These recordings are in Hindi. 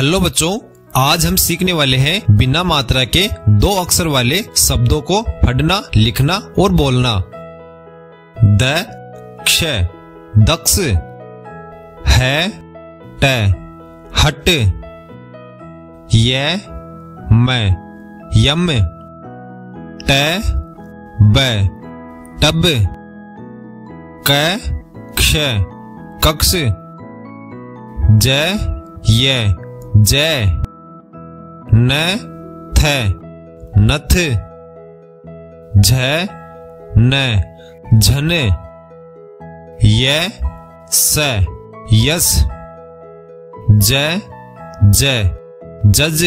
हेलो बच्चों, आज हम सीखने वाले हैं बिना मात्रा के दो अक्षर वाले शब्दों को पढ़ना लिखना और बोलना। द, क्ष, दक्ष, है, ट, हट, य, मैं, यम, ट, ब, टब, क, क्ष, कक्ष, ज, य। जय। न, थ, नथ। झ, न, झन। य, स, यस। ज ज, जज।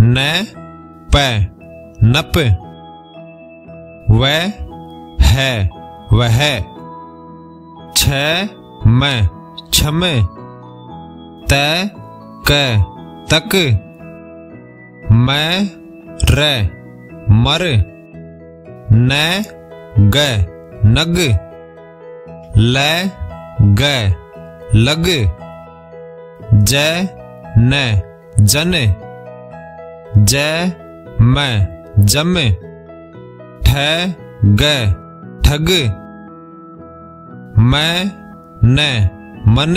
न, प, नप। व, है, वह। छ, म छम त क तक मैं र मर न ग नग ल ग लग ज न जन ज म जम ठ ग ठग मैं न मन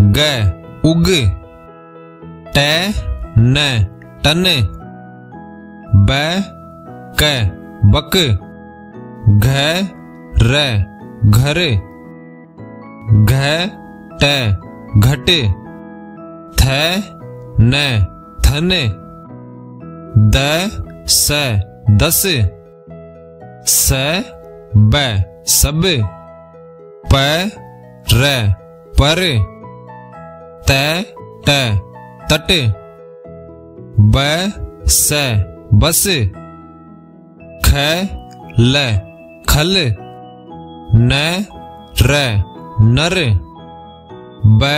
ग उग ट न टन ब, क, बक, घ, र, घर, घ ट घट, थ, न थन द, स, दस, स, ब, सब, प, र, पर त ट तट, ब, स, बस, ख, ल, खल, न, र, नर, ब,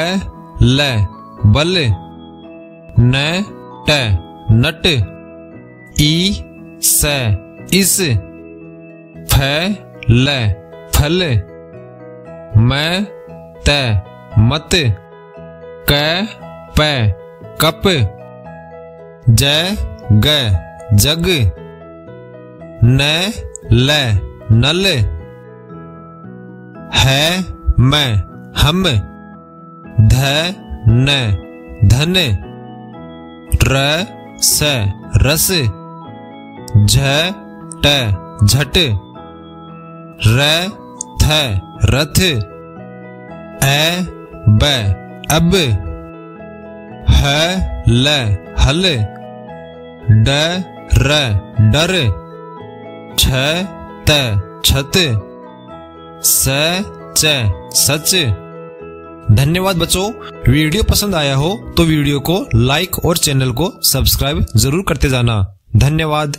ल, बल, न, ट, नट ई स, इस, फ, ल, फल, म, त, मत क, प, कप, ज, ग, जग, न, ल, नल, है, म, हम, ध, न, धन, र, स, रस, झ, ट, झट, र, थ, रथ ए ब अब है ल, हल, ड, र, डर, छ, त, छत, स, च, सच। धन्यवाद बच्चों। वीडियो पसंद आया हो तो वीडियो को लाइक और चैनल को सब्सक्राइब ज़रूर करते जाना। धन्यवाद।